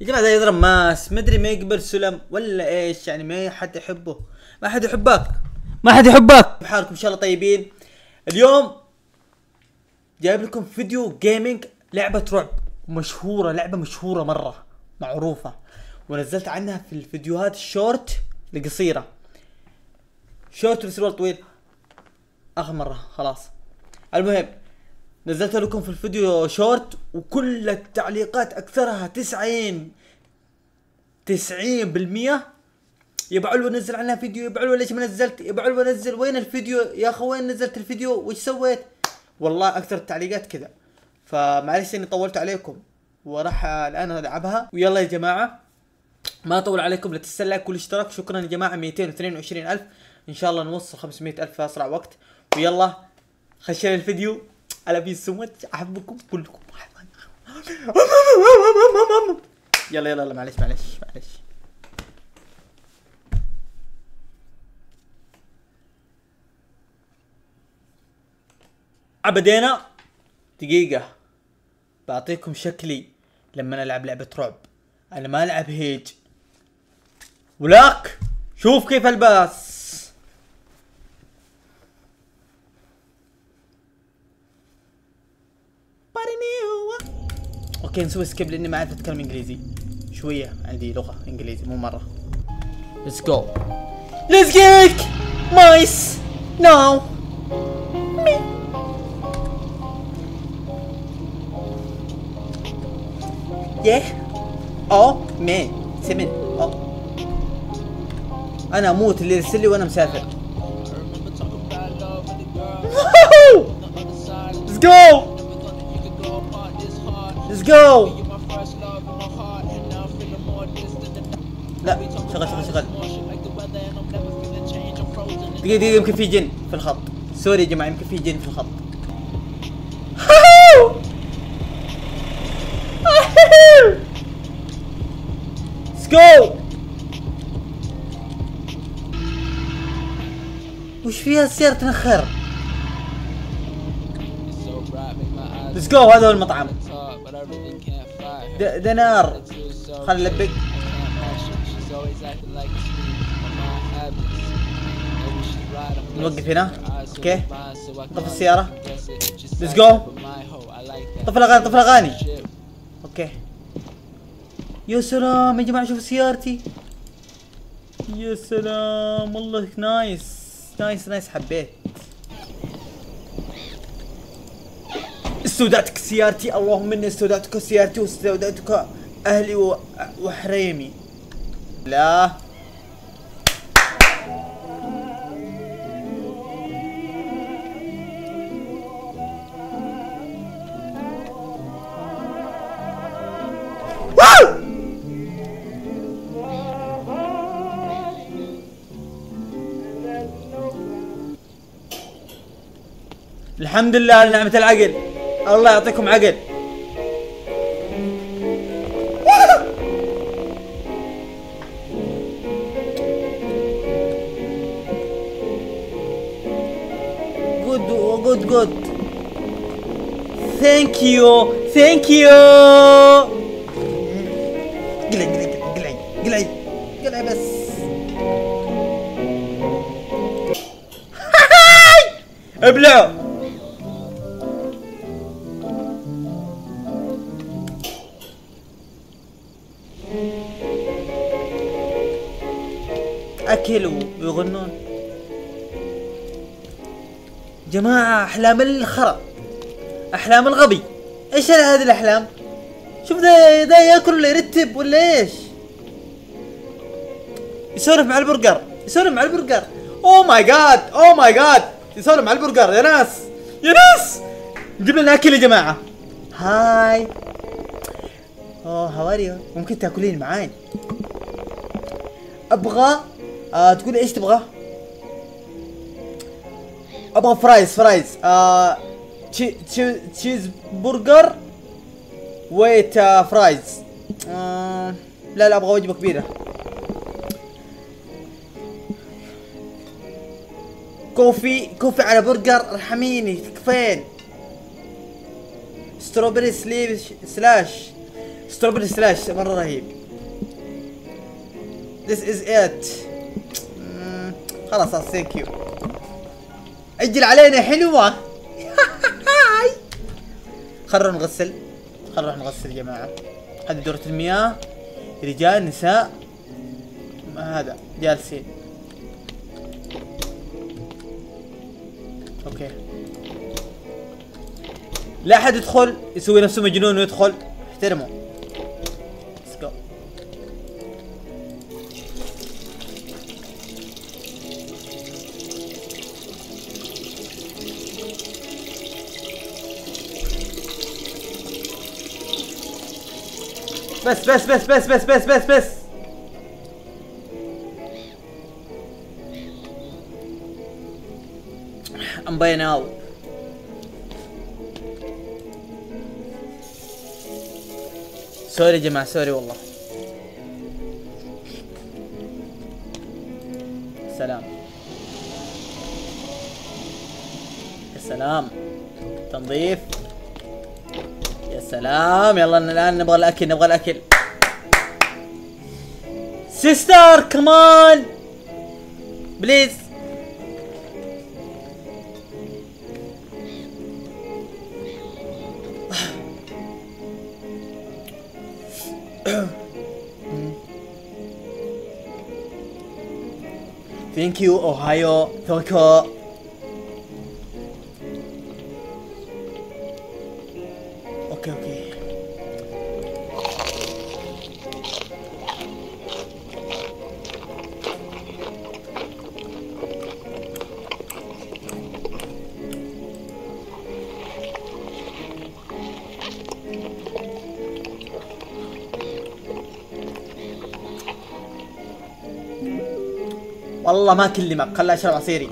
يا جماعة ده يضرب ماس مدري ما يقبل سلم ولا إيش يعني ما حد يحبه. ما حد يحبك. ما حد يحبك. بحالكم إن شاء الله طيبين. اليوم جايب لكم فيديو gaming لعبة رعب. مشهورة لعبة مشهورة مرة. معروفة. ونزلت عنها في الفيديوهات الشورت القصيرة شورت بس طويل. آخر مرة. خلاص. المهم. نزلت لكم في الفيديو شورت وكل التعليقات أكثرها تسعين تسعين بالمية. يا علو نزل عنها فيديو يا علو. ليش ما نزلت؟ يا علو نزل. وين الفيديو يا اخو وين نزلت الفيديو؟ وش سويت؟ والله أكثر التعليقات كذا. فمعلش إني طولت عليكم وراح الآن ألعبها. ويلا يا جماعة. ما أطول عليكم لا تنسى like والاشتراك شكرا يا جماعة. 222 ألف. إن شاء الله نوصل 500 ألف في أسرع وقت. ويلا خشينا الفيديو. love you so much أحبكم كلكم. يلا يلا يلا معلش معلش معلش. بدينا دقيقة. بعطيكم شكلي لما العب لعبة رعب. أنا ما ألعب هيج. ولاك شوف كيف البس okay نسوي skip لأني ما أعرف أتكلم إنجليزي. شوية عندي لغة إنجليزي مو مرة. Let's go. Let's get mice! Now! Yeah. آه مان سمن آه أنا أموت اللي يرسل لي وأنا مسافر. Let's go! Let's go. لا شغل شغل شغل. دقيقة دقيقة يمكن في جن في الخط. سوري يا جماعة يمكن في جن في الخط. Let's go! وش فيها السيارة تنخر Let's go هذا هو المطعم. دينار خل نلبق نوقف هنا. أوكي. طف السيارة. Let's go. طف الاغاني طف الاغاني okay. يا سلام يا جماعة شوفوا سيارتي. يا سلام والله nice nice nice حبيت. استودعتك سيارتي. اللهم إني استودعتك سيارتي واستودعتك أهلي وحريمي. لا! الحمد لله على نعمة العقل. الله يعطيكم عقل. good good good thank you thank you قلعي قلعي قلعي قلعي قلعي بس ابلعوا اكلوا ويغنون. جماعة أحلام الخرا أحلام الغبي. إيش هذه الأحلام؟ شوف ده ده يأكل ولا يرتب ولا إيش؟ يسولف مع البرجر يسولف مع البرجر. oh my god oh my god يسولف مع البرجر. يا ناس يا ناس! نجيب لنا أكل يا جماعة. hi oh how ممكن تأكلين معاي. أبغى آه تقول إيش تبغى؟ أبغى fries fries آه chee chee cheese burger with آه fries آه لا لا أبغى وجبة كبيرة. كوفي كوفي على برجر ارحميني تكفين ستروبري سليش سلاش ستروبري سلاش مرة رهيب. This is it. خلاص ثانك يو أجل علينا حلوة خلونا نغسل. خلونا نغسل يا جماعة. هذه دورة المياه. رجال نساء. ما هذا؟ جالسين. أوكي. لا أحد يدخل يسوي نفسه مجنون ويدخل. احترموا. بس بس بس بس بس بس بس بس. I'm buying out. sorry يا جماعة sorry والله. سلام يا سلام تنظيف. سلام يلا الآن نبغى الأكل نبغى الأكل sister كمان please thank you اوهايو توكو والله ما كلمك خلاه أشرب عصيري.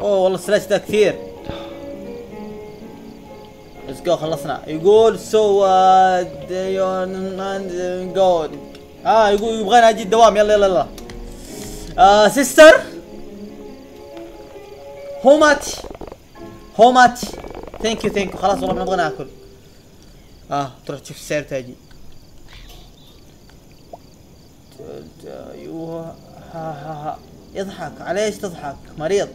أوه والله ال slush ذا كثير. let's go خلصنا. يقول so go آه يقول يبغانا أجي الدوام. يلا يلا يلا. آه sister how much how much thank you thank you خلاص والله نبغى ناكل. آه تروح تشوف السعر تاجي. أيوه ها ها ها. يضحك. على إيش تضحك؟ مريض.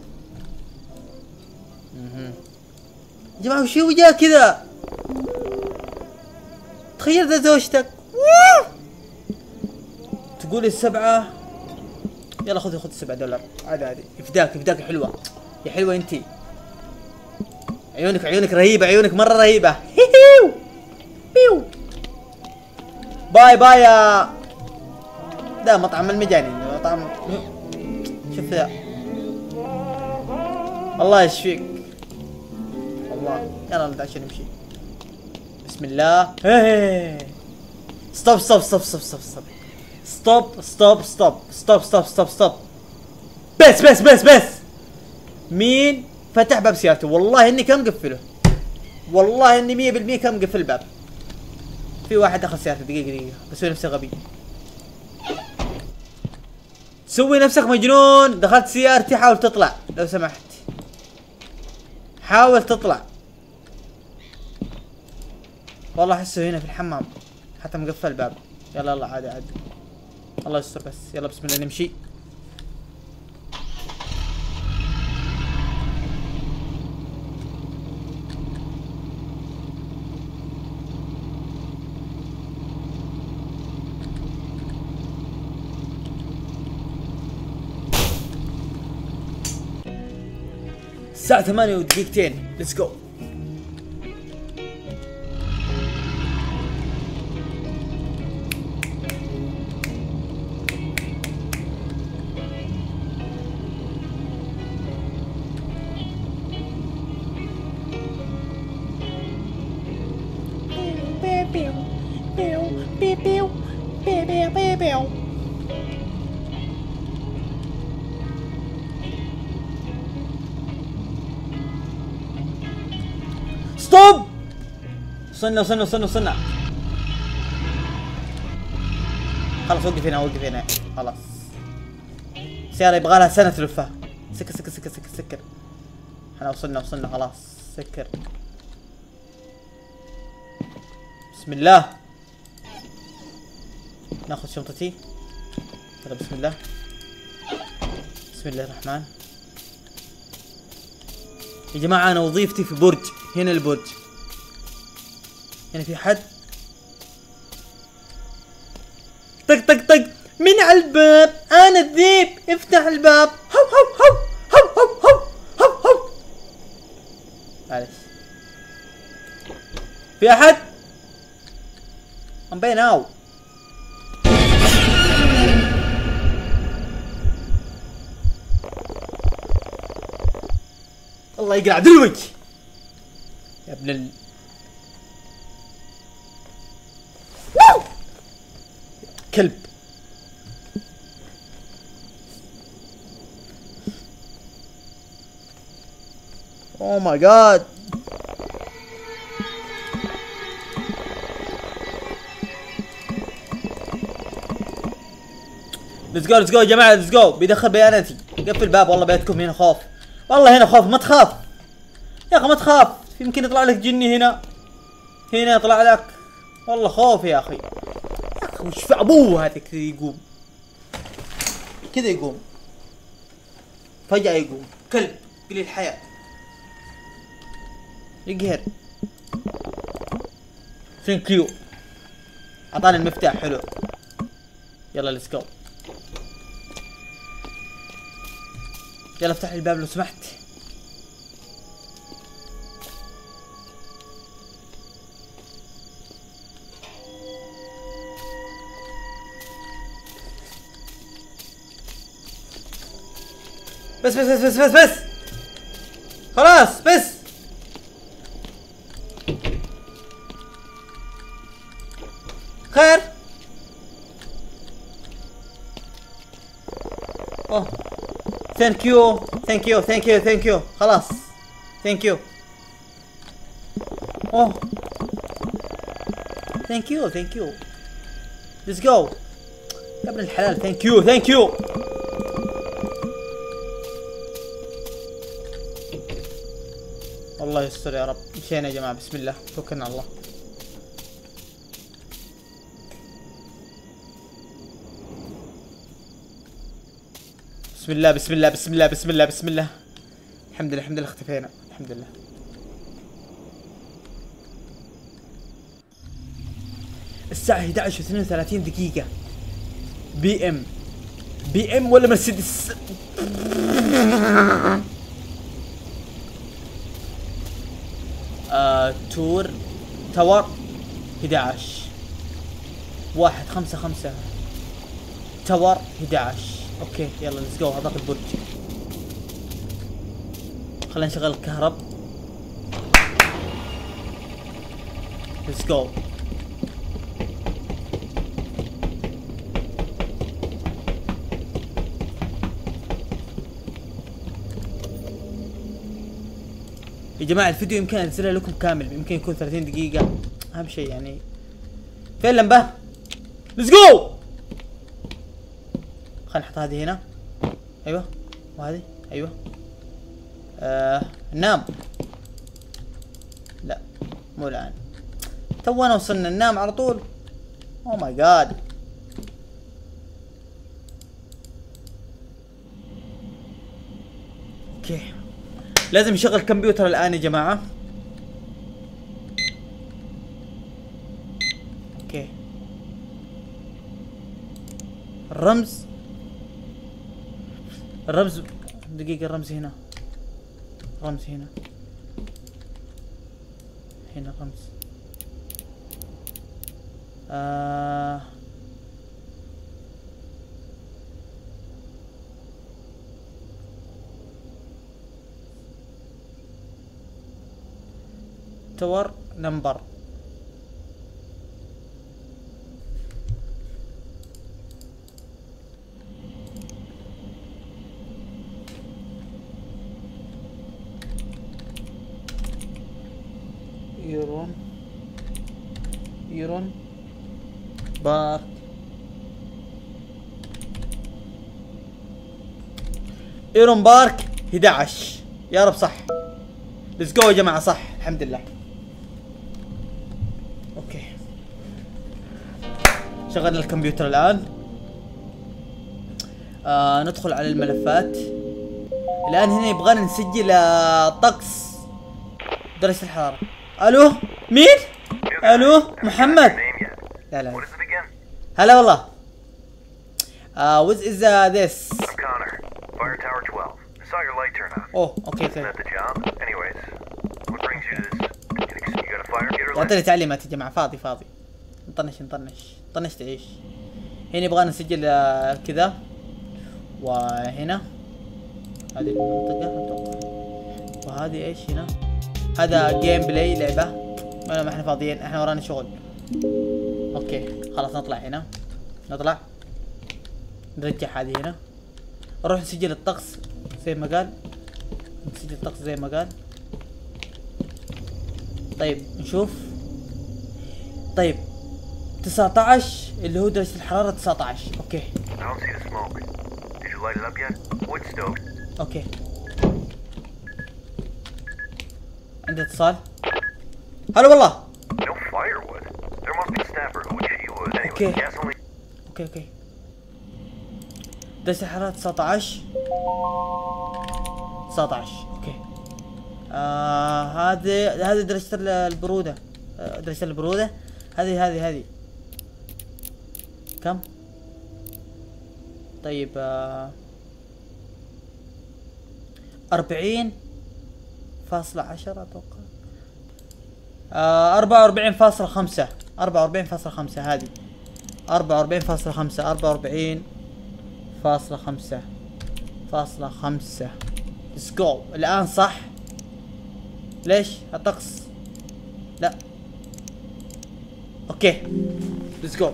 يا جماعة وش وجاه كذا؟ تخيل ذا زوجتك. تقول السبعة. يلا خذ خذ السبعة دولار. عادي عادي. يفداك يفداك. حلوة. يا حلوة أنتي. عيونك عيونك رهيبة عيونك مرة رهيبة. هيهيو! بيو. bye bye يا ده مطعم المجاني مطعم شوف ذا الله يشفيك. والله يلا عشان نمشي. بسم الله. stop stop stop stop stop stop. stop stop stop. stop stop stop stop. بس بس بس بس. مين فتح باب سيارته؟ والله إني كنت مقفله والله إني مية بالمية كنت مقفل الباب. في واحد دخل سيارته دقيقة دقيقة. بسوي نفسي غبي. سوي نفسك مجنون. دخلت سيارتي حاول تطلع لو سمحت. حاول تطلع. والله احسه هنا في الحمام. حتى مقفل الباب. يلا يلا عادي عادي الله يستر بس. يلا بسم الله نمشي. الساعة ثمانية ودقيقتين. ليتس جو وصلنا وصلنا وصلنا وصلنا. خلاص وقف هنا وقف هنا. خلاص. سيارة يبغى لها سنة تلفها. سكر سكر سكر سكر سكر. إحنا وصلنا وصلنا. خلاص سكر. بسم الله. ناخذ شنطتي. يلا بسم الله. بسم الله الرحمن. يا جماعة أنا وظيفتي في برج هنا البرج. هنا في حد. طق طق طق. من على الباب. أنا الذيب افتح الباب. هو هو هو هو هو هو هو هو. معلش. في أحد؟ I'm baying out الله يقلع دلوك يا ابن ال wow! كلب. oh my god let's go let's go يا جماعة let's go بيدخل بياناتي. قفل الباب والله بيتكم هنا خوف. والله هنا خوف ما تخاف. يا أخي ما تخاف. يمكن يطلع لك جني هنا. هنا يطلع لك. والله خوف يا أخي. وش في أبوه هذا كذا يقوم. كذا يقوم. فجأة يقوم. كلب قليل الحيا. يقهر. thank you أعطاني المفتاح حلو. يلا let's go يلا افتح لي الباب لو سمحت. بس بس بس بس بس بس خلاص بس خير oh thank you thank you thank you thank you خلاص thank you oh thank you thank you let's go يا ابن الحلال thank you thank you الله يستر يا رب. مشينا يا جماعة. بسم الله. توكلنا على الله. بسم الله بسم الله بسم الله بسم الله بسم الله. الحمد لله الحمد لله اختفينا. الحمد لله. الساعة 11 و 32 دقيقة. PM. BM ولا مرسيدس؟ tower tower 11 واحد خمسة خمسة. tower 11 okay يلا let's go هذاك البرج. خلينا نشغل الكهرب. let's go يا جماعة الفيديو يمكن انزله لكم كامل يمكن يكون 30 دقيقة. أهم شيء يعني. فين اللمبة؟ let's go خلينا نحط هذه هنا. أيوه. وهذه؟ أيوه. آه نام. لا مو الآن. تونا وصلنا ننام على طول. oh my god okay لازم نشغل الكمبيوتر الآن يا جماعة. أوكي. الرمز. الرمز دقيقة الرمز هنا. رمز هنا. هنا الرمز. آه. تور نمبر ايرون ايرون بارك ايرون بارك 11 يا رب صح. ليتس جو يا جماعة صح. الحمد لله. شغلنا الكمبيوتر الآن آه ندخل على الملفات الآن هنا يبغانا نسجل آه، طقس درجة الحرارة ألو مين؟ ألو محمد? لا لا? هلا والله آه وز از ذس I'm Connor. Fire Tower 12. I saw your light turn on. أوه أوكي Isn't أوكي that the job? Anyways, what brings you to this? You got a fire getter يعطيني light? تعليمات يا جماعة فاضي فاضي نطنش نطنش. طنش تعيش هنا يبغانا نسجل آه، كذا. وهنا. هذه المنطقة أتوقع. وهذه إيش هنا؟ هذا جيم بلاي لعبة. ما ما إحنا فاضيين. إحنا ورانا شغل. okay. خلاص نطلع هنا. نطلع. نرجع هذه هنا. نروح نسجل الطقس زي ما قال. نسجل الطقس زي ما قال. طيب نشوف. طيب 19 اللي هو درجة الحرارة 19 okay. okay. عندي اتصال؟ هلا والله. Gasoline. okay. okay درجة الحرارة 19 19 okay. آه هذه هذه درجة ال- البرودة. آه درجة البرودة. هذه هذه هذه. كم؟ طيب آه أربعين فاصلة عشرة أتوقع. آه أربعة وأربعين فاصلة خمسة. أربعة وأربعين فاصلة خمسة هذه. أربعة وأربعين فاصلة خمسة. أربعة وأربعين فاصلة خمسة. فاصلة خمسة. let's go الآن صح؟ ليش؟ الطقس؟ لا. okay. let's go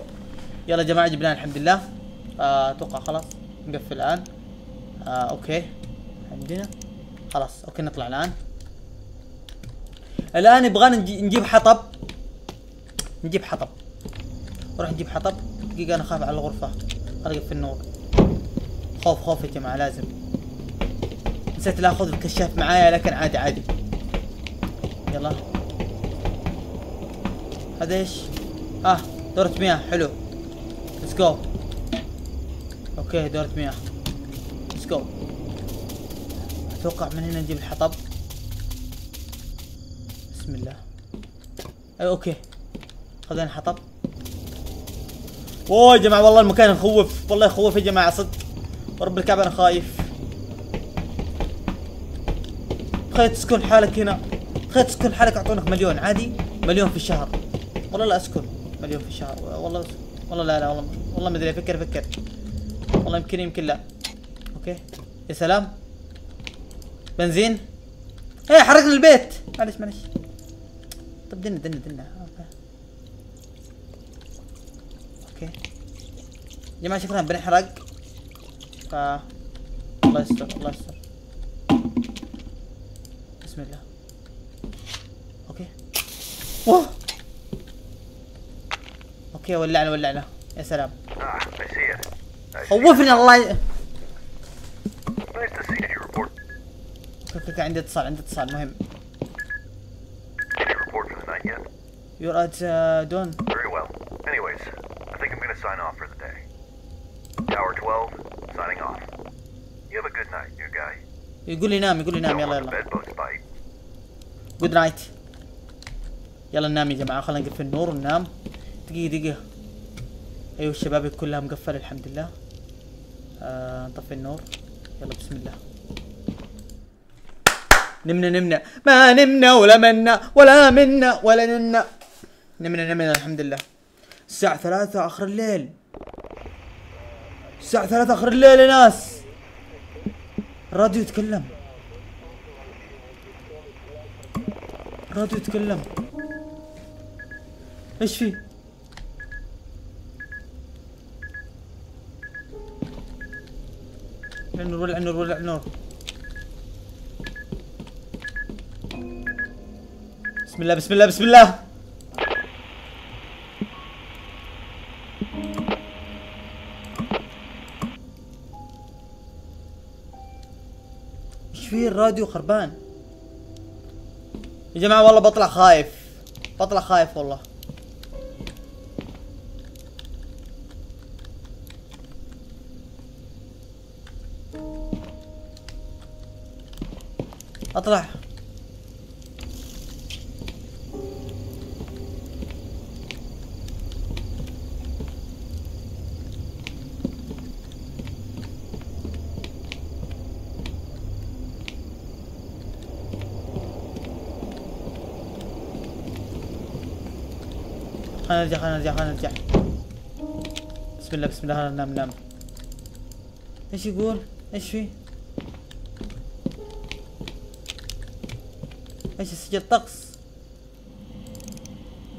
يلا يا جماعة جبناه الحمد لله آه، أتوقع خلاص. نقفل الآن. آه okay. عندنا. خلاص okay نطلع الآن. الآن يبغانا نجي- نجيب حطب. نجيب حطب. نروح نجيب حطب. دقيقة أنا خايف على الغرفة. أرقب في النور. خوف خوف يا جماعة لازم. نسيت لا أخذ الكشاف معايا لكن عادي عادي. يلا. هذا إيش؟ آه دورة مياه. حلو. let's go okay دورة مياه. let's go أتوقع من هنا نجيب الحطب. بسم الله. أي okay. خذينا الحطب. اوه يا جماعة والله المكان يخوف. والله يخوف يا جماعة صدق. ورب الكعبة أنا خايف. تخيل تسكن لحالك هنا. تخيل تسكن لحالك أعطونك مليون. عادي؟ مليون في الشهر. والله لا أسكن. مليون في الشهر. والله والله لا لا والله والله ما أدري أفكر أفكر والله يمكن يمكن لا. okay. يا سلام. بنزين. إيه حرقنا البيت. معلش معلش. طب دنا دنا دنا. okay. يا جماعة شكلنا بنحرق. ف الله يستر الله يستر. بسم الله. okay. أوه. okay ولعنا ولعنا يا سلام Ah, خوفني الله. okay عندي اتصال عندي اتصال مهم? You're at uh, Don Very well. Anyways, I think I'm gonna sign off for the day. Tower 12, signing off. You have a good night, new guy. يقول لي نام يقول لي نام يلا يلا. good night يلا ننام يا جماعة خلينا نقفل النور وننام دقيقة دقيقة. أيوه الشبابيك كلها مقفلة الحمد لله آه نطفي النور. يلا بسم الله. نمنا نمنا. ما نمنا ولا منا ولا منا ولا نمنا. نمنا نمنا الحمد لله الساعة ثلاثة آخر الليل. الساعة ثلاثة آخر الليل يا ناس. الراديو يتكلم. الراديو يتكلم. إيش في؟ ولع النور ولع النور ولع النور بسم الله بسم الله بسم الله. إيش في الراديو خربان؟ يا جماعة والله بطلع خايف. بطلع خايف والله. أطلع خلينا نرجع خلينا نرجع خلينا نرجع بسم الله بسم الله ننام ننام إيش يقول؟ إيش فيه؟ إيش سجل طقس؟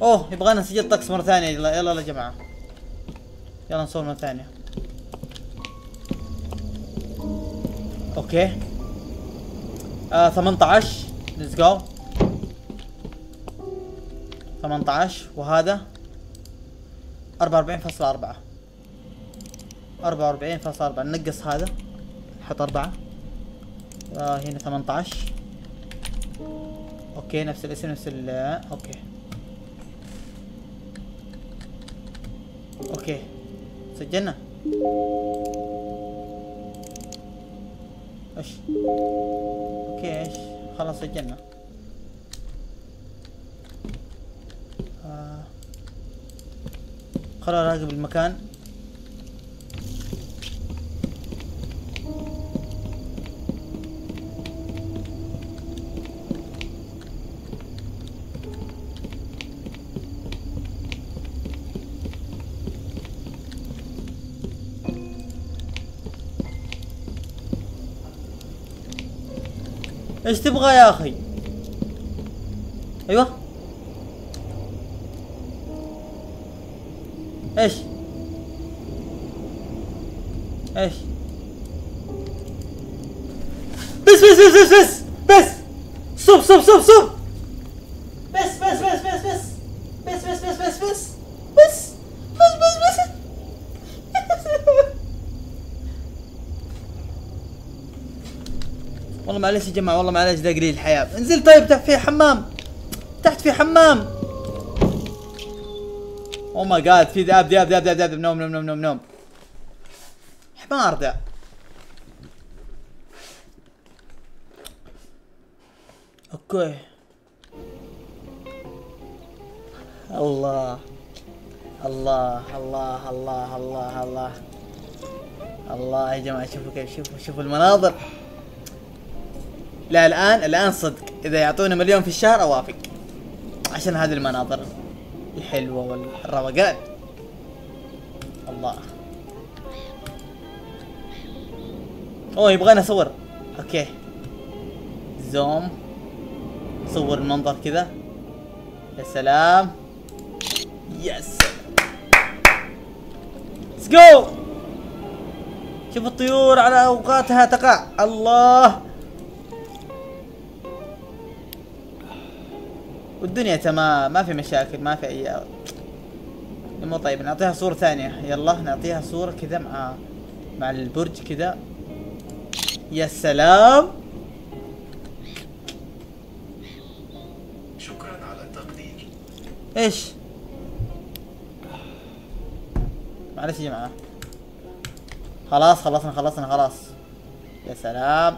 اوه يبغانا نسجل طقس مرة ثانية. يلا يلا يا جماعة. يلا نصور مرة ثانية. okay. آه 18 let's go 18 وهذا 44.4 44.4 ننقص هذا. نحط 4 آه هنا 18 okay نفس الاسم نفس ال okay. okay. سجلنا. إيش؟ okay إيش؟ خلاص سجلنا. آه. خلنا نراقب المكان. إيش تبغى يا أخي أيوه إيش إيش بس بس بس بس بس بس صب صب صب صب معلش يا جماعة والله معلش ده قليل الحياة. انزل طيب تحت في حمام. تحت في حمام. oh my god في ذئاب ذئاب ذئاب ذئاب ذئاب. نوم نوم نوم نوم نوم. حمار ذا. okay. الله. الله الله الله الله الله. الله يا جماعة شوفوا كيف شوفوا شوفوا المناظر. لا الآن الآن صدق. إذا يعطونا مليون في الشهر أوافق. عشان هذه المناظر. الحلوة والروقان الله. أوه يبغانا صور أوكي. زوم. صور المنظر كذا. يا سلام. yes. let's go شوف الطيور على أوقاتها تقع. الله. والدنيا تمام ما في مشاكل ما في اي مو طيب نعطيها صورة ثانية. يلا نعطيها صورة كذا مع مع البرج كذا. يا سلام! شكرا على التقدير. إيش؟ معلش يا جماعة. خلاص خلصنا خلصنا خلاص. يا سلام!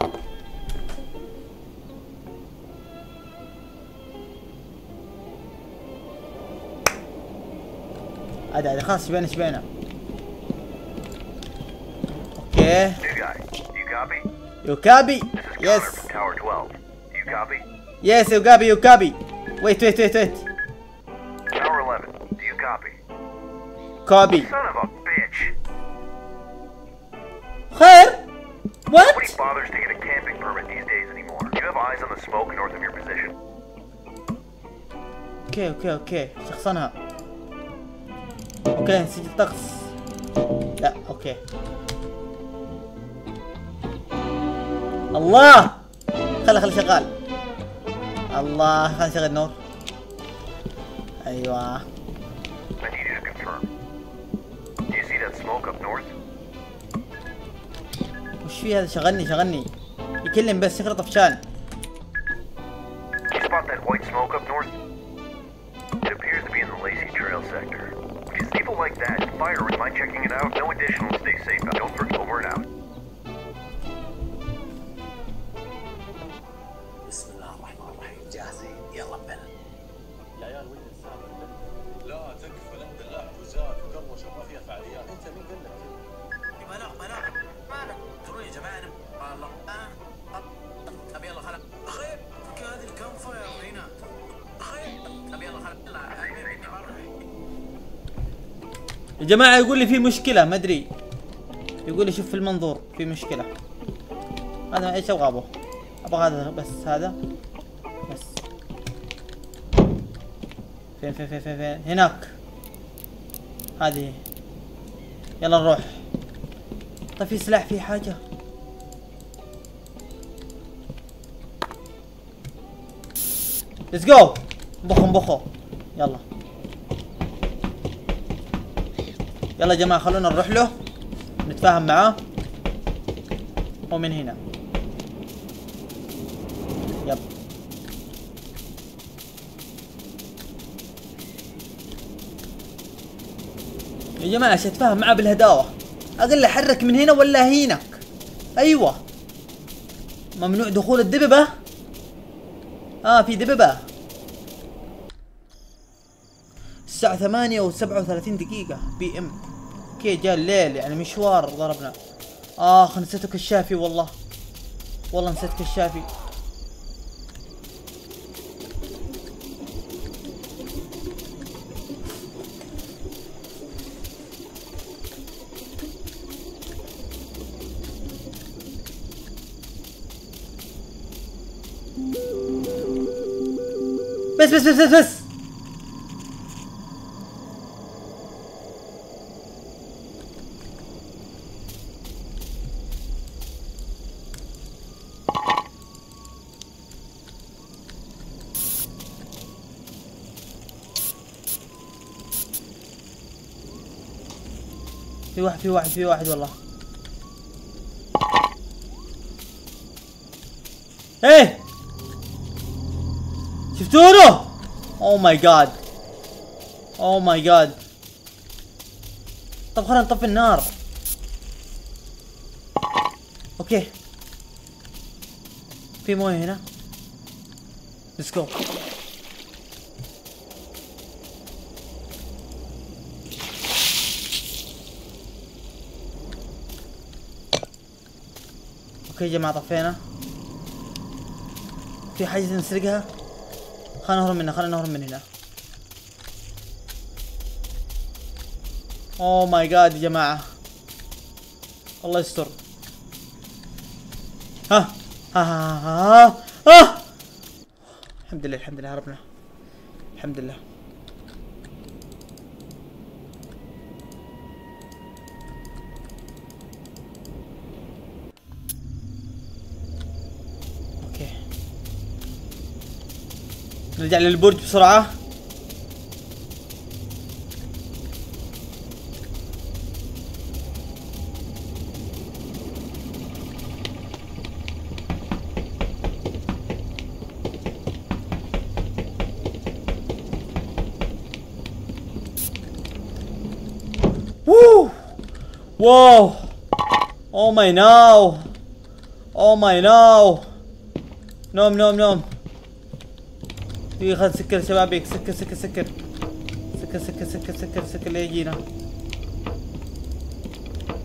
عاد عاد خلاص شبينا شبينا أوكي. يوكابي يس. يس يوكابي يوكابي. ويت ويت ويت ويت كابي خير؟ وات أوكي أوكي أوكي شخصنها. أوكي نسيت الطقس. لا أوكي. الله! خلي خلي شغال. الله خلي شغل نور أيوه. I need you to confirm. Do you see that smoke up north? وش في هذا؟ شغلني شغلني. يكلم بس شكله طفشان You spot that white like that. Firing. Mind checking it out. No additional. Stay safe. Don't forget. Over and out. يا جماعة يقول لي في مشكلة ما أدري. يقول لي شوف في المنظور في مشكلة. هذا إيش أبغى أبغى. أبغى هذا بس هذا بس. فين فين فين فين, فين؟ هناك. هذه. يلا نروح. طيب في سلاح في حاجة؟ let's go نبخو نبخو يلا. يلا يا جماعة خلونا نروح له نتفاهم معاه ومن هنا. يب. يا جماعة عشان اتفاهم معاه بالهداوة؟ أقول له حرك من هنا ولا هينك؟ أيوه. ممنوع دخول الدببة؟ آه في دببة. الساعة ثمانية وسبعة وثلاثين دقيقة PM. okay جاء الليل يعني مشوار ضربنا. آخ نسيت كشافي والله. والله نسيت كشافي. بس بس بس بس, بس. واحد في واحد في واحد والله. إيه؟ شفتونه oh my god oh my god طب خلينا نطفي النار. okay. في موية هنا. let's go okay يا جماعة طفينا. في حاجة نسرقها خلينا نهرب منها خلينا نهرب من هنا oh my god يا جماعة. الله يستر. ها ها ها ها, ها. الحمد لله الحمد لله هربنا الحمد لله أوكي نرجع للبرج بسرعة! Whoa! Oh my no! Oh my no! نوم نوم نوم دقيقة خل سكر شبابيك سكر سكر سكر سكر سكر سكر سكر سكر اللي يجينا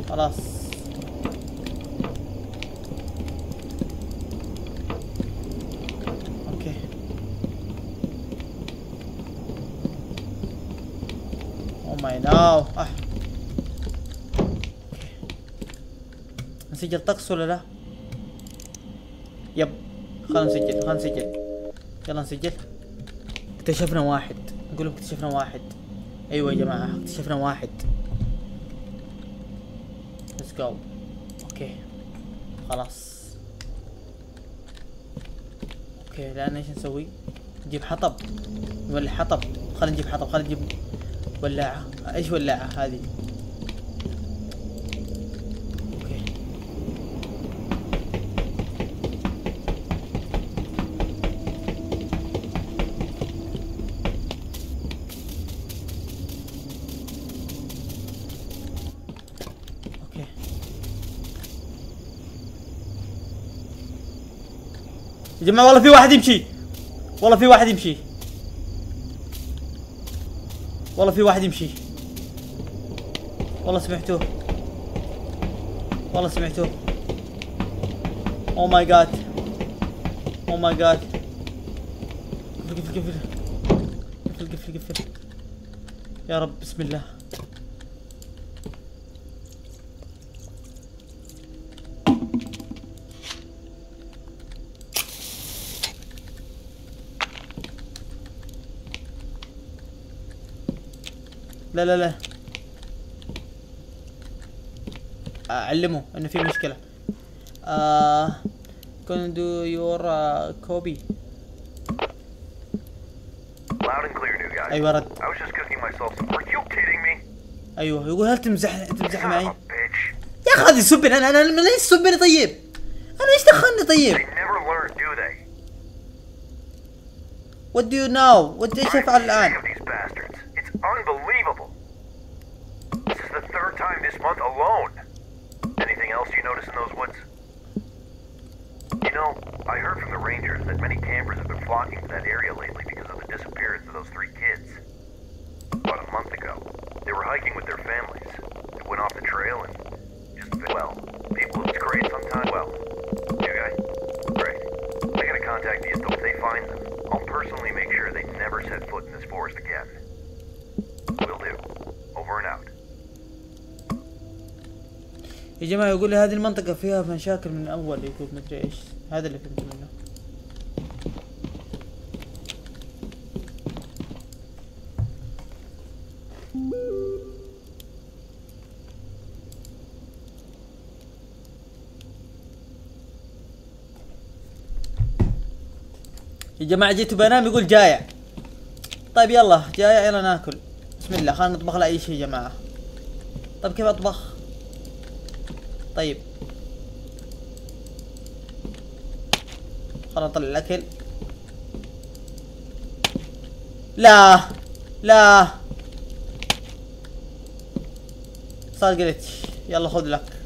خلاص okay oh my no okay نسجل طقس ولا لا؟ yep خلنا نسجل خلنا نسجل يلا نسجل اكتشفنا واحد. نقول لهم اكتشفنا واحد. أيوه يا جماعة اكتشفنا واحد. let's go okay. خلاص. okay الآن إيش نسوي؟ نجيب حطب. نولي حطب. خلينا نجيب حطب خلينا نجيب ولاعة. إيش ولاعة هذه؟ أوكي يا جماعة والله في واحد يمشي. والله في واحد يمشي. والله في واحد يمشي. والله سمعتوه. والله سمعتوه. oh my god oh my god قفل قفل قفل قفل قفل قفل. يا رب بسم الله. لا لا لا. أعلمه إنه في مشكلة. آه Connor do you copy. Loud and clear, new guy. أيوه رد. I was just cooking myself some. Are you kidding me? أيوه يقول هل تمزح تمزح معي. يا أخي هذه يسبني أنا أنا ليش تسبني طيب؟ أنا إيش دخلني طيب؟ What do you know? What إيش افعل الآن؟ that many campers have been flocking to that area lately because of the disappearance of those three kids. About a month ago, they were hiking with their families. They went off the trail and just, well, people, it's great sometimes. Well, you guys, great. I gotta contact the adults. If they find them, I'll personally make sure they never set foot in this forest again. Will do. Over and out. يا جماعه يقول لي هذه المنطقه فيها مشاكل من اول يقول مدري ايش هذا اللي فهمت يا جماعة جيت بنام يقول جايع طيب يلا جايع يلا ناكل. بسم الله خلينا نطبخ له اي شيء يا جماعة. طيب كيف أطبخ؟ طيب. خلنا نطلع الأكل. لا لا. صار جلتش يلا خذ لك.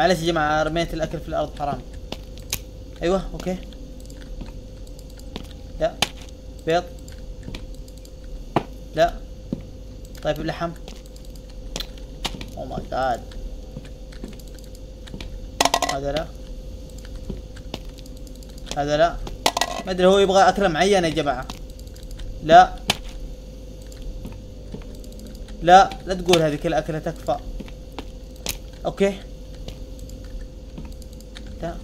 معلش يا جماعة رميت الأكل في الأرض حرام. أيوة okay. لا. بيض. لا. طيب اللحم oh my god هذا لا. هذا لا. ما أدري هو يبغى أكلة معينة يا جماعة. لا. لا. لا تقول هذه كل أكلة تكفى. okay لا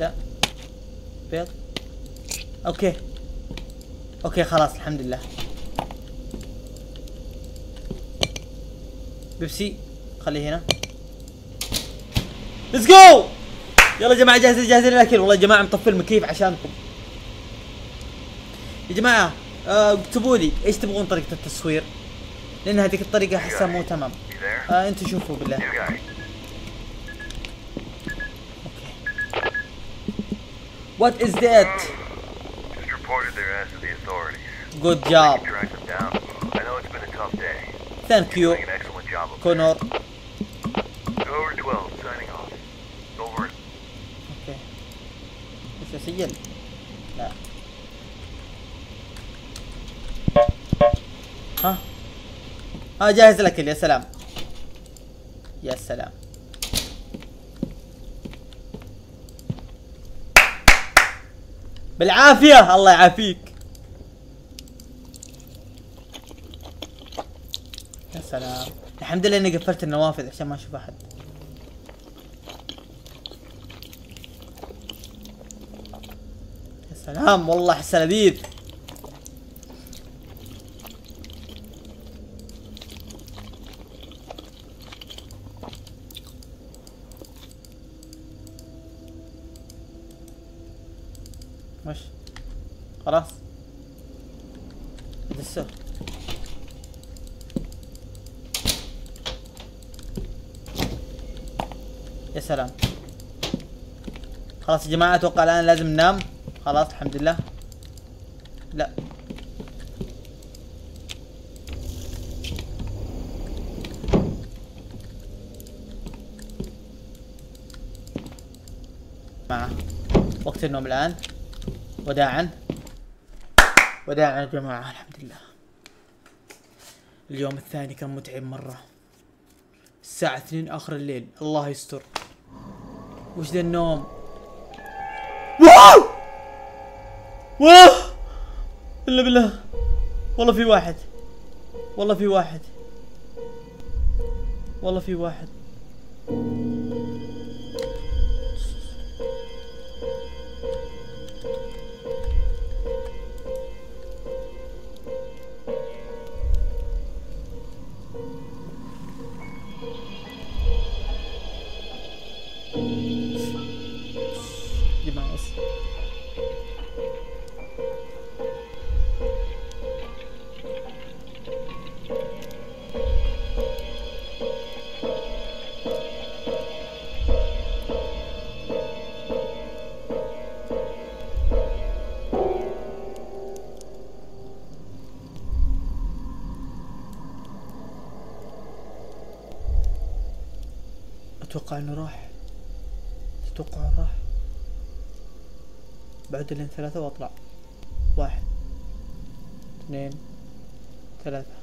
لا بيض okay. أوكي خلاص الحمد لله. بيبسي خليه هنا. let's go يلا يا جماعة جاهزين جاهزين للأكل. والله يا جماعة مطفي المكيف عشانكم يا جماعة آه، اكتبوا لي إيش تبغون طريقة التصوير؟ لأن هذيك الطريقة أحسها مو تمام? آه أنتوا شوفوا بالله. guy. what is that reported their ass to the authorities. good job Track them down. I know it's been a tough day. thank you Doing an excellent job of it. Connor Over 12, signing off. Over. أوكي إيش اسجل؟ لا ها ها جاهز الاكل يا سلام يا سلام بالعافية الله يعافيك. يا سلام. الحمد لله إني قفلت النوافذ عشان ما أشوف أحد. يا سلام والله احس لذيذ وش خلاص دسه يا سلام خلاص يا جماعة أتوقع الآن لازم ننام. خلاص الحمد لله. لا. مع وقت النوم الآن. وداعا. وداعا يا جماعة الحمد لله. اليوم الثاني كان متعب مرة. الساعة اثنين آخر الليل. الله يستر. وش ذا النوم؟ واو! واو! إلا بالله. والله في واحد. والله في واحد. والله في واحد. بعد لين ثلاثة وأطلع. واحد. اثنين. ثلاثة.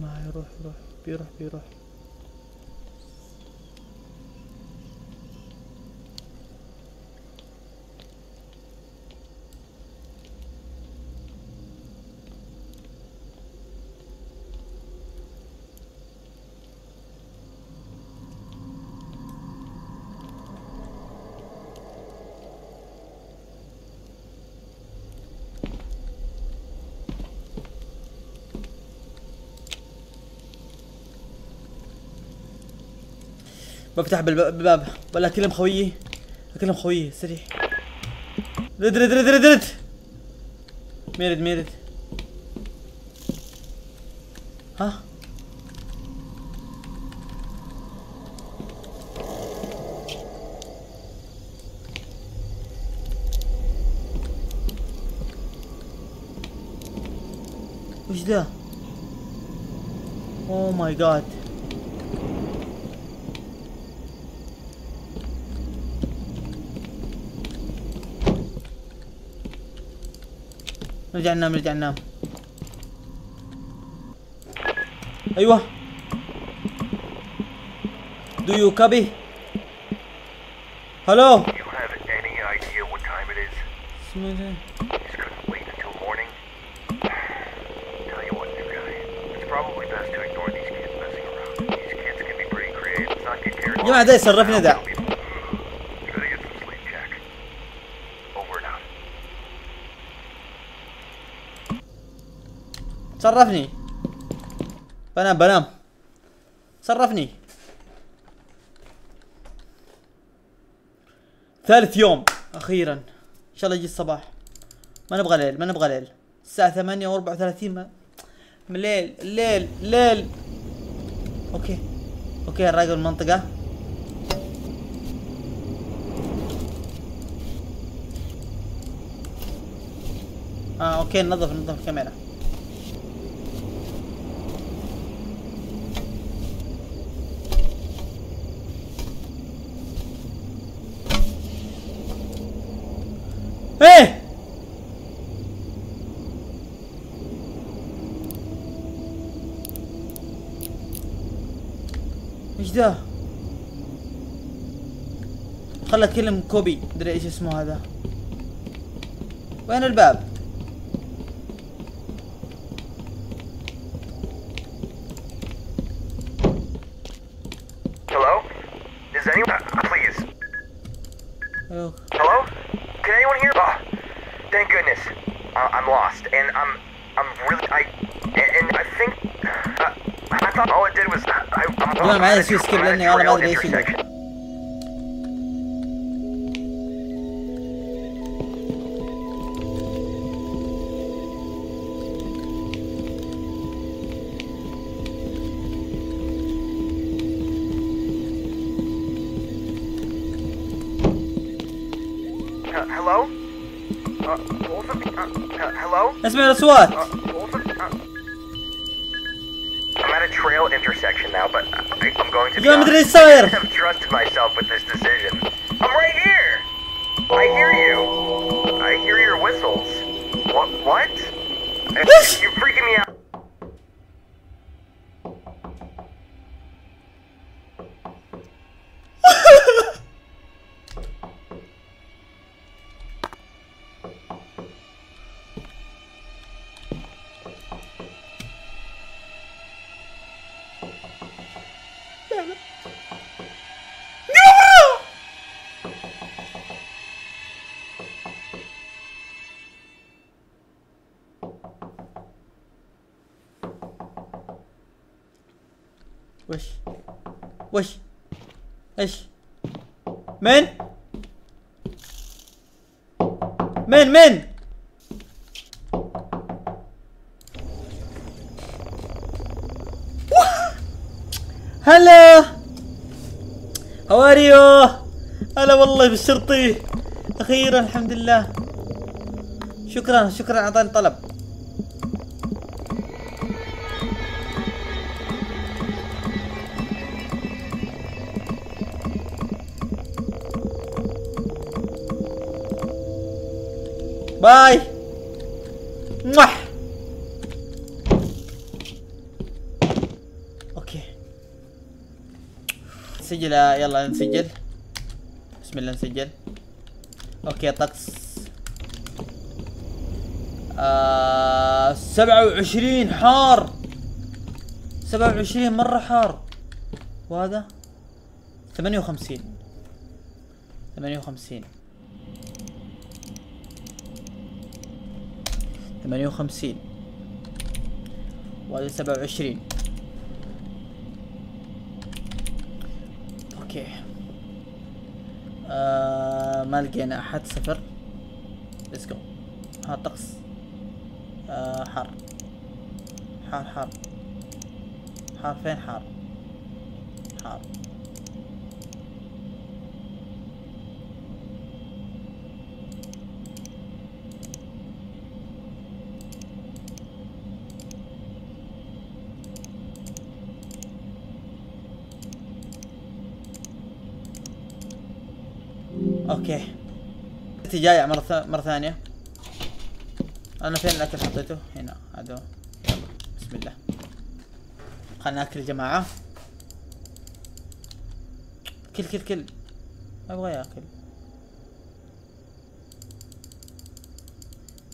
جماعة يروح يروح بيروح بيروح. بفتح بالب- بالباب. ولا اكلم خويي. اكلم خويي سريع. رد رد رد رد رد. ميرد ميرد ها؟ وش ذا؟ oh my god نرجع ننام نرجع ننام أيوه do you copy hello يا جماعة ده يصرفنا ده. صرفني. بنام بنام. صرفني. ثالث يوم أخيرا. إن شاء الله يجي الصباح. ما نبغى ليل ما نبغى ليل. الساعة ثمانية واربعة وثلاثين من ليل الليل الليل okay. okay نراقب المنطقة. آه okay ننظف ننظف الكاميرا. إيه؟ إيش ذا خلى اكلم كوبي مدري إيش اسمه هذا. وين الباب Hello? Is anyone? uh, Please. أيوه. Hello? Can anyone hear? Oh, thank goodness. Uh, I'm lost, and I'm, I'm really, I, and, and I think, uh, I thought all it did was, I, I'm, جماعة I'm معلش at a- في skip I'm at a لأني أنا ما trail أدري إيش اللي- intersection. Uh, hello? Uh, what was the- uh, uh, hello? اسمع الاصوات I have trusted myself with this decision. I'm right here. I hear you. I hear your whistles. What? What? You're freaking me out. وش؟ إيش؟ من؟ من من؟ هلا! هواريو هلا والله بالشرطي. أخيرا الحمد لله. شكرا شكرا اعطاني طلب. bye. موح. okay. نسجل آه، يلا نسجل. بسم الله نسجل. okay طقس. آه سبعة وعشرين حار. سبعة وعشرين مرة حار. وهذا؟ ثمانية وخمسين. ثمانية وخمسين. ثمانية وخمسين. وهذا سبعة وعشرين. okay. آه ما لقينا أحد. صفر. let's go ها طقس. آه حار. حار حار. حار فين حار؟ حار أوكي انت جاي مرة مرة ثانية. أنا فين الأكل حطيته؟ هنا هذا. يلا بسم الله. خلنا ناكل يا جماعة. كل كل كل. أبغى ياكل.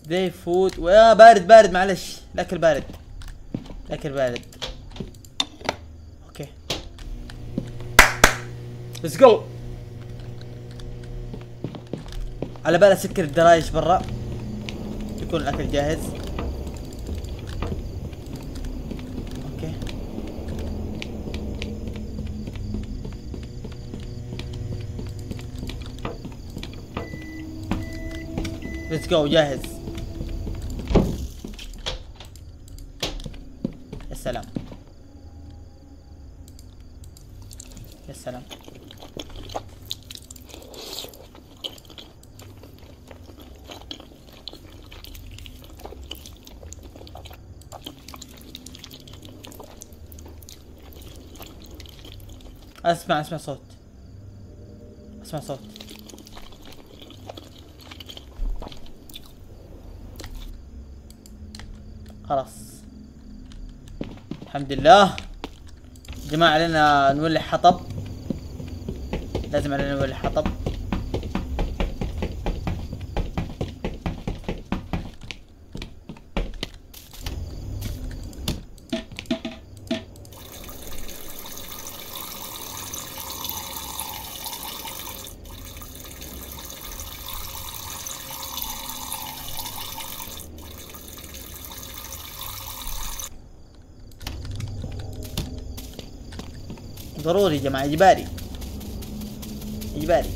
the food ويا بارد بارد معلش. الأكل بارد. الأكل بارد. okay. let's go على بالي اسكر الدرايش برا. يكون الأكل جاهز. أوكي. ليتس جو جاهز يا سلام يا سلام اسمع اسمع صوت. اسمع صوت. خلاص. الحمد لله. جماعة علينا نولي حطب. لازم علينا نولي حطب. ضروري يا جماعة إجباري إجباري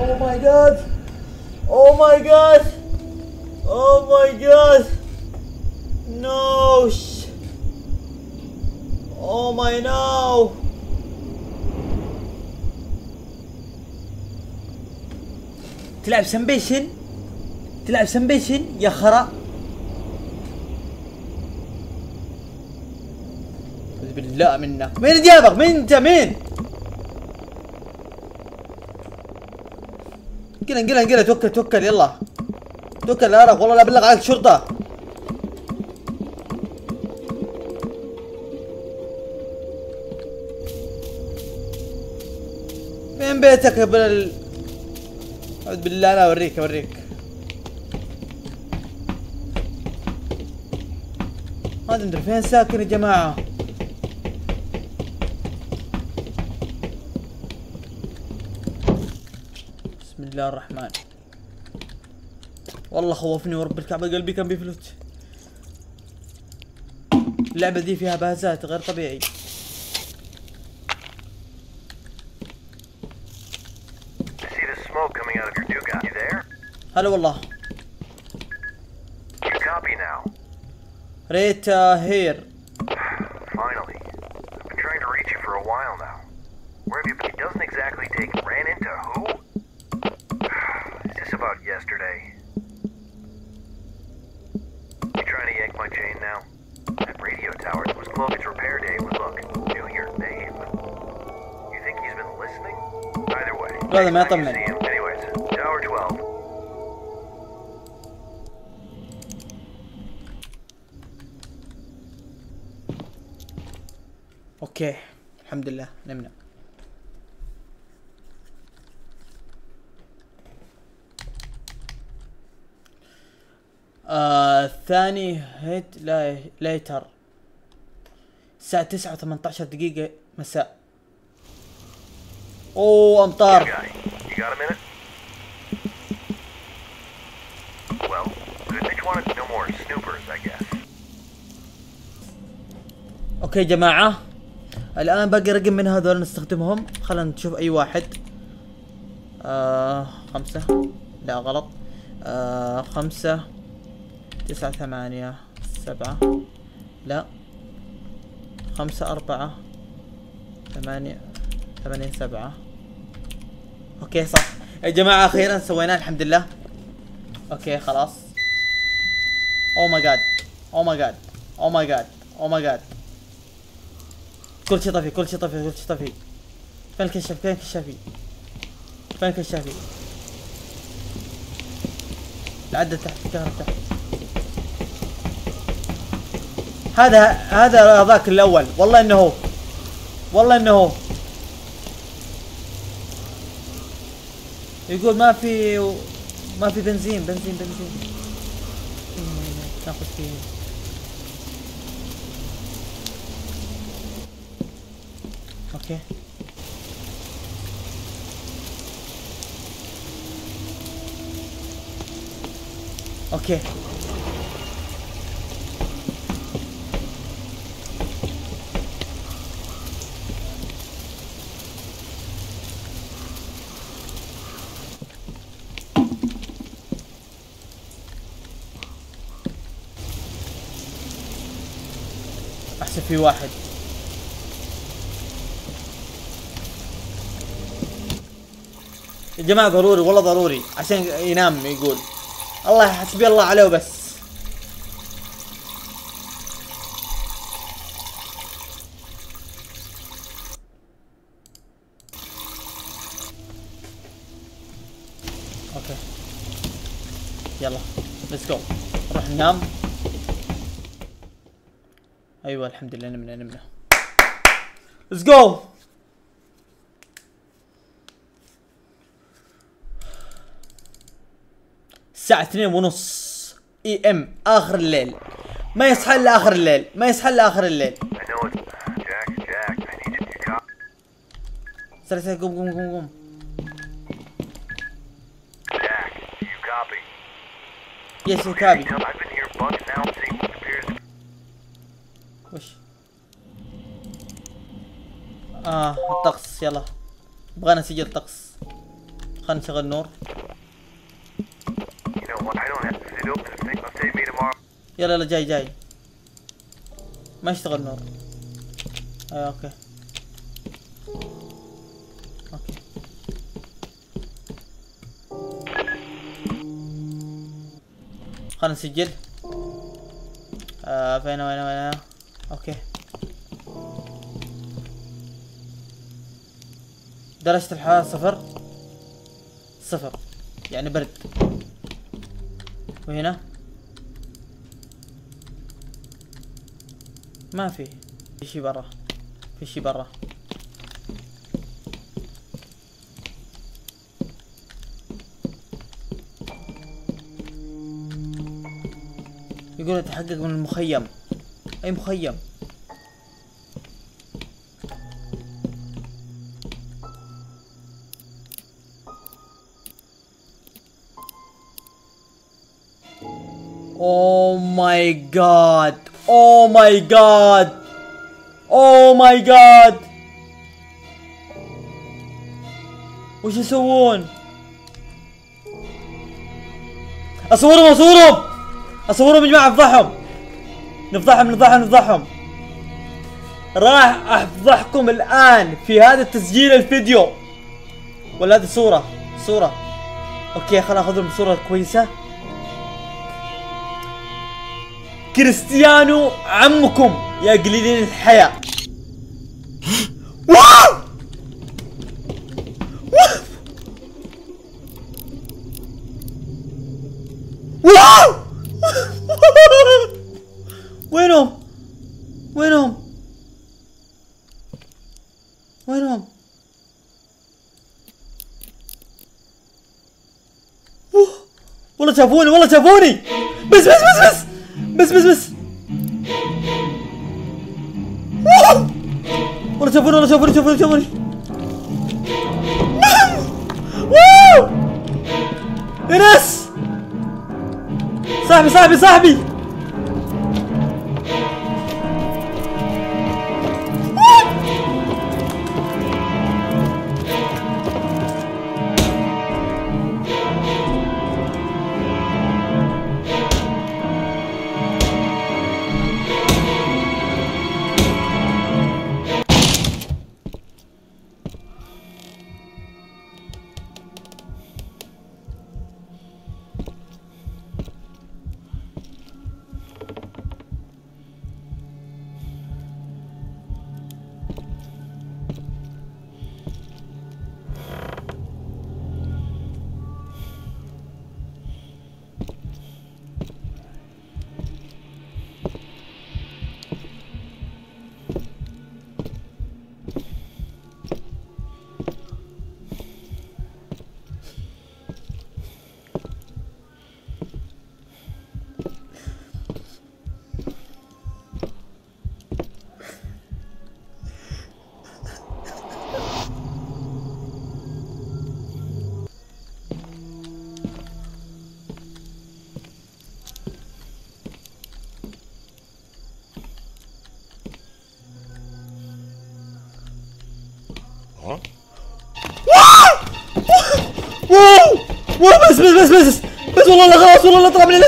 Oh my god! Oh my god! Oh my god! No! Oh my no! تلعب سمبيشن تلعب سمبيشن يا خرا. بالله منك. مين جابك مين أنت؟ مين؟ انقلها انقلها انقلها توكل توكل. يلا. توكل يا رب والله لا أبلغ عليك شرطة. فين بيتك يا بل أعوذ بالله. لا أوريك أوريك. ما ادري فين ساكن يا جماعة؟ بسم الله الرحمن. والله خوفني ورب الكعبة قلبي كان بيفلت. اللعبة دي فيها بهزات غير طبيعي. I see Rita here. Finally. I've been trying to reach you for a while now. Where have you been? It doesn't exactly take ran into who? Is this about yesterday? You trying to yank my chain now? That radio tower was close its repair day would look, your name. You think he's been listening? Either way. Brother, أوكي. الحمد لله. نمنا. آه الثاني هيت لا ليتر. الساعة تسعة وثمانية عشر دقيقة. مساء. أوه أمطار. أوكي جماعة. الآن باقي رقم من هذول نستخدمهم. خلينا نشوف أي واحد. آه خمسة. لا غلط. آه خمسة. تسعة ثمانية سبعة. لا. خمسة أربعة. ثمانية ثمانية سبعة. okay صح. يا جماعة أخيرا سويناه الحمد لله. okay خلاص. oh my God oh my God oh my God oh my God كل شيء طفي كل شيء طفي كل شيء طفي. فين الكشاف فين الكشافي فين الكشافي العدة تحت الكهرباء تحت. هذا هذا ذاك الأول. والله إنه هو. والله إنه هو. يقول ما في ما في بنزين بنزين بنزين. ناخذ فيه. أوكي. أوكي. في واحد. يا جماعة ضروري والله ضروري. عشان ينام يقول. الله حسبي الله عليه وبس. okay. يلا let's go نروح ننام. أيوه الحمد لله نمنا نمنا. let's go الساعة اثنين ونص AM آخر الليل. ما يصحى إلا آخر الليل. ما يصحى إلا آخر الليل. سرع سرع قوم قوم قوم. قوم? yes كابي وش؟ آه الطقس. يلا. بغانا نسجل طقس خلنا نشغل نور يلا يلا جاي جاي. ما يشتغل نور. اي okay. okay. خلنا نسجل. آه فين وين وين؟ أوكي. درجة الحرارة صفر. صفر. يعني برد. وهنا. ما في. في شي برا. في شي برا. يقول اتحقق من المخيم. أي مخيم؟ My god. Oh my god. Oh my god. وش يسوون؟ أصورهم أصورهم أصورهم يا جماعة أفضحهم نفضحهم نفضحهم نفضحهم راح أفضحكم الآن في هذا التسجيل الفيديو ولا هذه صورة صورة okay خلنا ناخذ لهم صورة كويسة كريستيانو عمكم يا قليلين الحياة. wow! واو! وينهم؟ وينهم؟ وينهم. والله شافوني والله شافوني! بس بس بس بس! بس بس بس واو. والله شافوني والله شافوني شافوني شافوني واو يا ناس صاحبي صاحبي صاحبي بس بس بس بس بس والله لا خلاص والله لا طلع من هنا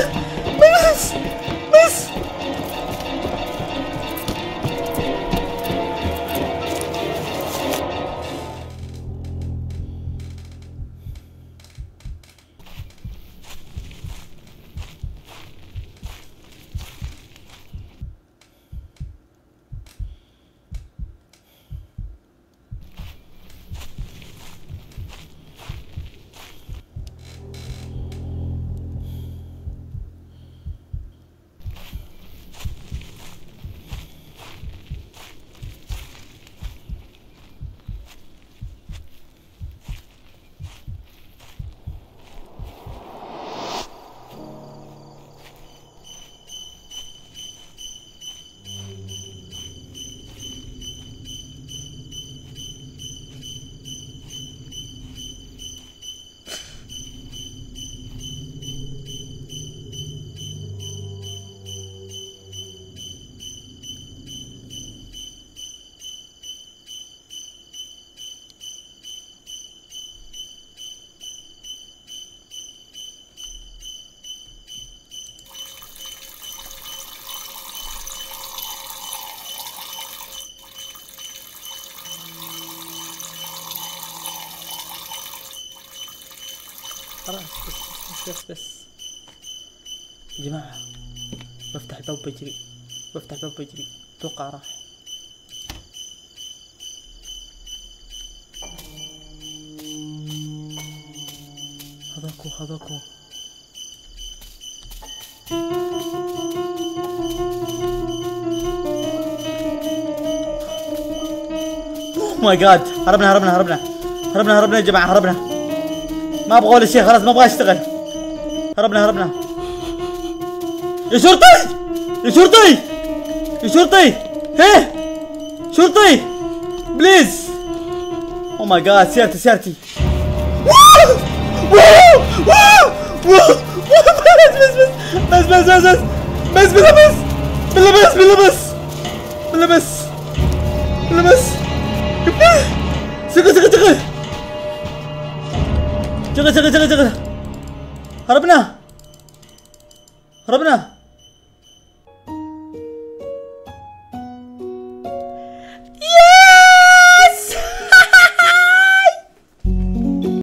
بس. جماعة بفتح الباب بجري بفتح الباب بجري. أتوقع راح. هذاكو هذاكو. ماي جاد هربنا هربنا هربنا. هربنا هربنا يا جماعة هربنا. ما أبغى ولا شيء خلاص ما أبغى أشتغل. هربنا هربنا. يا شرطي! يا شرطي! يا شرطي! هيه شرطي! please! oh my God سيارتي سيارتي! بس بس بس بس بس بس بس بالله بس بالله بس بالله بس بالله بس ثقة ثقة ثقة ثقة ثقة ثقة